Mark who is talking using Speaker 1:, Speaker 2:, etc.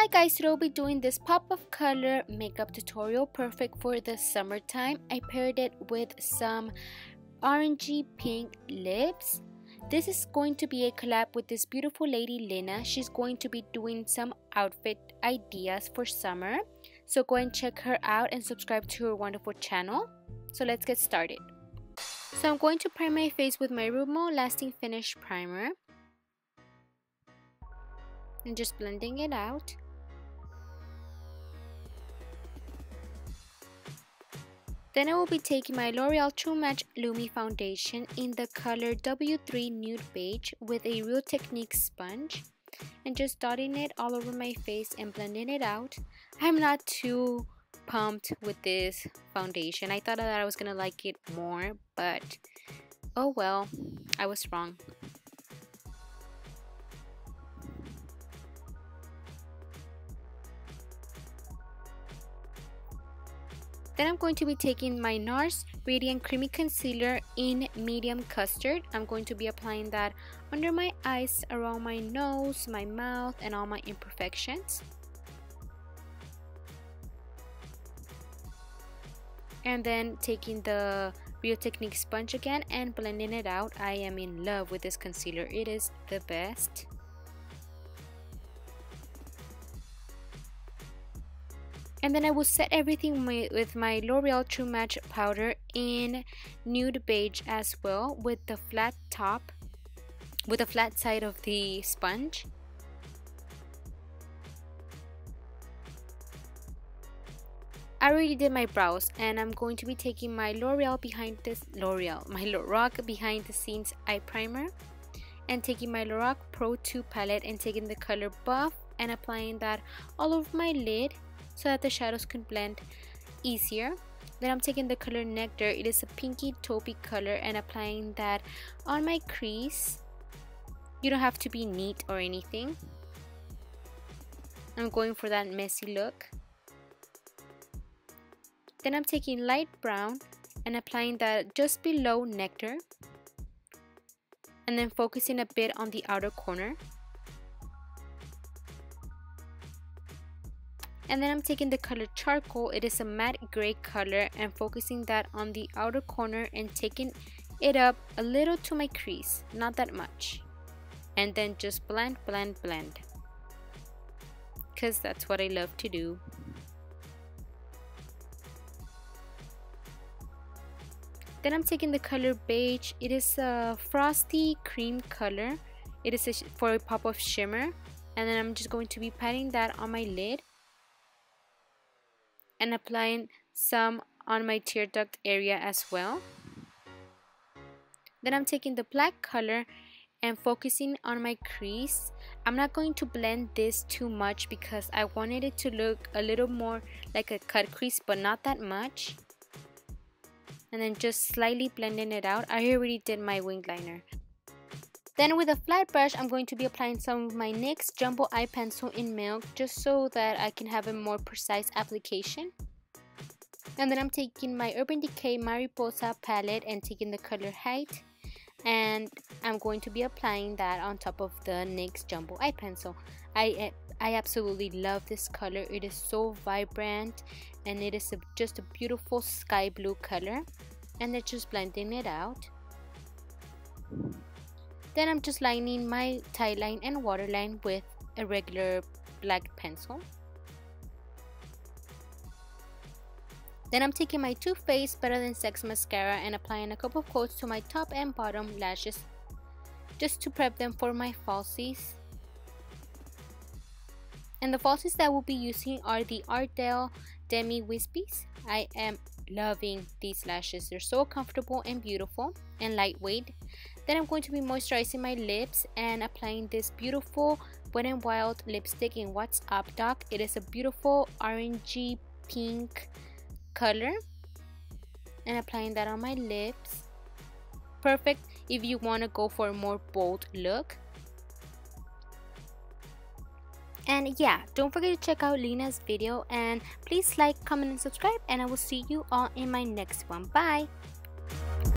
Speaker 1: Hi guys, today we'll be doing this pop of color makeup tutorial perfect for the summertime. I paired it with some orangey pink lips. This is going to be a collab with this beautiful lady Lina. She's going to be doing some outfit ideas for summer. So go and check her out and subscribe to her wonderful channel. So let's get started. So I'm going to prime my face with my Rimmel Lasting Finish Primer and just blending it out Then I will be taking my L'Oreal True Match Lumi Foundation in the color W3 Nude Beige with a Real Technique sponge and just dotting it all over my face and blending it out. I'm not too pumped with this foundation. I thought that I was gonna like it more, but oh well, I was wrong. Then I'm going to be taking my NARS Radiant Creamy Concealer in Medium Custard. I'm going to be applying that under my eyes, around my nose, my mouth, and all my imperfections. And then taking the Real Technique sponge again and blending it out. I am in love with this concealer. It is the best. And then I will set everything with my L'Oreal True Match powder in nude beige as well with the flat top with the flat side of the sponge. I already did my brows and I'm going to be taking my L'Oreal behind this L'Oreal my Lorac behind the scenes eye primer and taking my Lorac Pro 2 palette and taking the color buff and applying that all over my lid so that the shadows can blend easier. Then I'm taking the color Nectar it is a pinky taupey color and applying that on my crease. You don't have to be neat or anything. I'm going for that messy look. Then I'm taking light brown and applying that just below Nectar. And then focusing a bit on the outer corner and then I'm taking the color charcoal. It is a matte gray color. And focusing that on the outer corner and taking it up a little to my crease. Not that much. And then just blend blend blend. Because that's what I love to do. Then I'm taking the color beige. It is a frosty cream color. It is a, for a pop of shimmer. And then I'm just going to be patting that on my lid and applying some on my tear duct area as well. Then I'm taking the black color and focusing on my crease. I'm not going to blend this too much because I wanted it to look a little more like a cut crease but not that much. And then just slightly blending it out. I already did my wing liner. Then with a flat brush, I'm going to be applying some of my NYX Jumbo Eye Pencil in Milk just so that I can have a more precise application. And then I'm taking my Urban Decay Mariposa palette and taking the color Height. And I'm going to be applying that on top of the NYX Jumbo Eye Pencil. I, eh, I absolutely love this color. It is so vibrant and it is a, just a beautiful sky blue color. And then just blending it out. Then I'm just lining my tightline and waterline with a regular black pencil. Then I'm taking my Too Faced Better Than Sex mascara and applying a couple of coats to my top and bottom lashes just to prep them for my falsies. And the falsies that we'll be using are the Ardell Demi Wispies. I am loving these lashes. They're so comfortable and beautiful and lightweight. Then I'm going to be moisturizing my lips and applying this beautiful Wet n Wild lipstick in What's Up Doc. It is a beautiful orangey pink color and applying that on my lips. Perfect if you want to go for a more bold look. And yeah, don't forget to check out Lina's video and please like, comment, and subscribe and I will see you all in my next one. Bye!